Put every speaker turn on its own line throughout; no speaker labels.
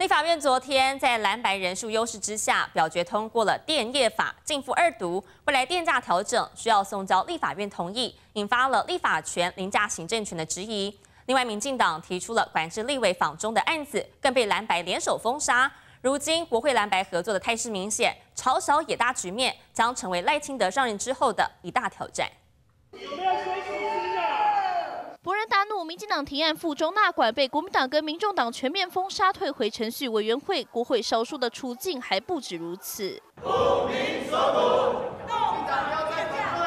立法院昨天在蓝白人数优势之下，表决通过了电业法进赴二读，未来电价调整需要送交立法院同意，引发了立法权凌驾行政权的质疑。另外，民进党提出了管制立委访中的案子，更被蓝白联手封杀。如今国会蓝白合作的态势明显，朝小野大局面将成为赖清德上任之后的一大挑战。
民进党提案附中纳管被国民党跟民众党全面封杀，退回程序委员会。国会少数的处境还不止如此。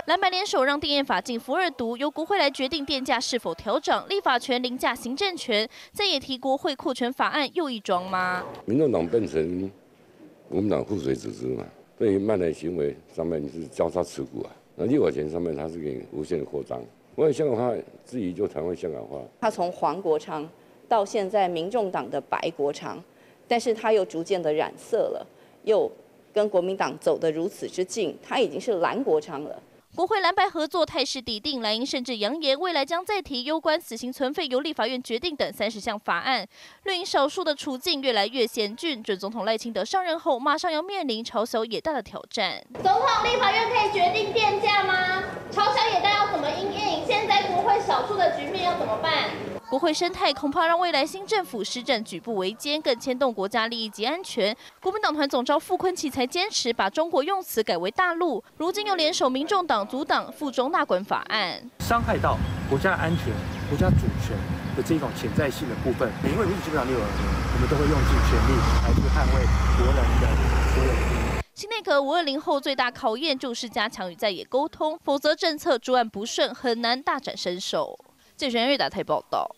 蓝白联手让电业法进福二读，由国会来决定电价是否调整，立法权凌驾行政权。再也提国会扩权法案又一桩吗？
民众党变成国民党附随组织嘛？对于卖的行为上面你是交叉持股啊，那立法权上面它是给无限的扩张。我香港话自己就台湾香港话。
他从黄国昌到现在民众党的白国昌，但是他又逐渐的染色了，又跟国民党走得如此之近，他已经是蓝国昌了。
国会蓝白合作态势底定，蓝营甚至扬言未来将再提攸关死刑存废由立法院决定等三十项法案。绿营少数的处境越来越险峻，准总统赖清德上任后，马上要面临朝小野大的挑战。
总统，立法院可以决定电价吗？朝小野大要怎么应国会少数的局面要怎么办？
国会生态恐怕让未来新政府施政举步维艰，更牵动国家利益及安全。国民党团总召傅昆萁才坚持把中国用词改为大陆，如今又联手民众党阻挡附中纳管法案，
伤害到国家安全、国家主权的这种潜在性的部分。每一位民主基本上六二零，我们都会用尽全力来去捍卫
新内阁五二零后最大考验就是加强与在野沟通，否则政策主案不顺，很难大展身手。这是元月打台报道。